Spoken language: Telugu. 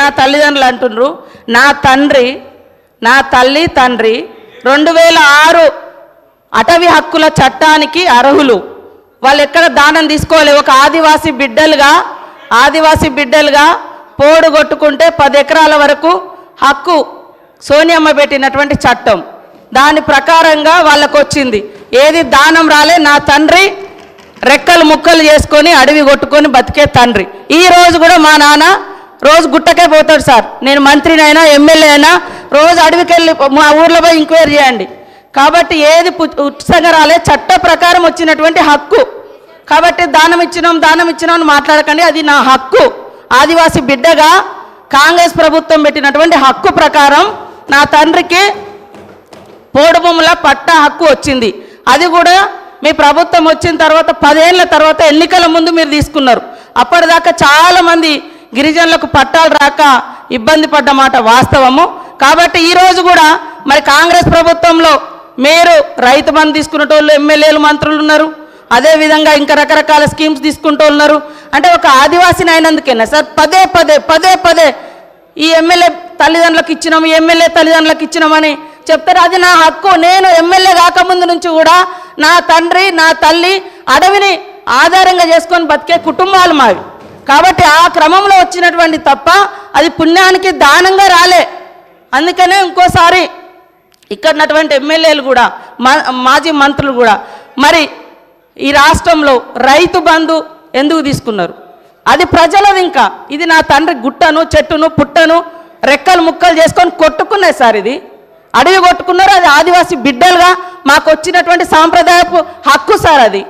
నా తల్లిదండ్రులు అంటుండ్రు నా తండ్రి నా తల్లి తండ్రి రెండు వేల ఆరు అటవీ హక్కుల చట్టానికి అర్హులు. వాళ్ళు ఎక్కడ దానం తీసుకోవాలి? ఒక ఆదివాసీ బిడ్డలుగా ఆదివాసీ బిడ్డలుగా పోడు కొట్టుకుంటే పది ఎకరాల వరకు హక్కు సోనియమ్మ పెట్టినటువంటి చట్టం. దాని ప్రకారంగా వాళ్ళకు వచ్చింది ఏది దానం రాలే నా తండ్రి రెక్కలు ముక్కలు చేసుకొని అడవి కొట్టుకొని బతికే తండ్రి. ఈ రోజు కూడా మా నాన్న రోజు గుట్టకే పోతాడు సార్. నేను మంత్రినైనా ఎమ్మెల్యే అయినా రోజు అడవికి వెళ్ళి మా ఊర్లో పోయి ఎంక్వైరీ చేయండి. కాబట్టి ఏది పు- రాలే చట్ట ప్రకారం వచ్చినటువంటి హక్కు. కాబట్టి దానం ఇచ్చినాం దానం ఇచ్చినాం అని మాట్లాడకండి అది నా హక్కు. ఆదివాసీ బిడ్డగా కాంగ్రెస్ ప్రభుత్వం పెట్టినటువంటి హక్కు ప్రకారం నా తండ్రికి పోడుబొమ్మల పట్ట పట్టా హక్కు వచ్చింది. అది కూడా మీ ప్రభుత్వం వచ్చిన తర్వాత పదేళ్ళ తర్వాత ఎన్నికల ముందు మీరు తీసుకున్నారు. అప్పటిదాకా చాలామంది గిరిజనులకు పట్టాలు రాక ఇబ్బంది పడ్డ మాట వాస్తవము. కాబట్టి ఈరోజు కూడా మరి కాంగ్రెస్ ప్రభుత్వంలో మీరు రైతు బంధు తీసుకునేటోళ్ళు ఎమ్మెల్యేలు మంత్రులు ఉన్నారు. అదేవిధంగా ఇంకా రకరకాల స్కీమ్స్ తీసుకుంటూ ఉన్నారు. అంటే ఒక ఆదివాసీని అయినందుకేనా సార్? పదే పదే పదే పదే ఈ ఎమ్మెల్యే తల్లిదండ్రులకు ఇచ్చినాం ఈ ఎమ్మెల్యే తల్లిదండ్రులకు ఇచ్చినామని చెప్తారు. అది నా హక్కు. నేను ఎమ్మెల్యే కాకముందు నుంచి కూడా నా తండ్రి నా తల్లి అడవిని ఆధారంగా చేసుకొని బతికే కుటుంబాలు మావి. కాబట్టి ఆ క్రమంలో వచ్చినటువంటి తప్ప అది పుణ్యానికి దానంగా రాలే. అందుకనే ఇంకోసారి ఇక్కడనటువంటి ఎమ్మెల్యేలు కూడా మా- మాజీ మంత్రులు కూడా మరి ఈ రాష్ట్రంలో రైతు బంధు ఎందుకు తీసుకున్నారు? అది ప్రజలది ఇంకా. ఇది నా తండ్రి గుట్టను చెట్టును పుట్టను రెక్కలు ముక్కలు చేసుకొని కొట్టుకున్నాయి సార్ ఇది. అడవి కొట్టుకున్నారు అది ఆదివాసీ బిడ్డలుగా మాకు వచ్చినటువంటి సాంప్రదాయపు హక్కు సార్ అది.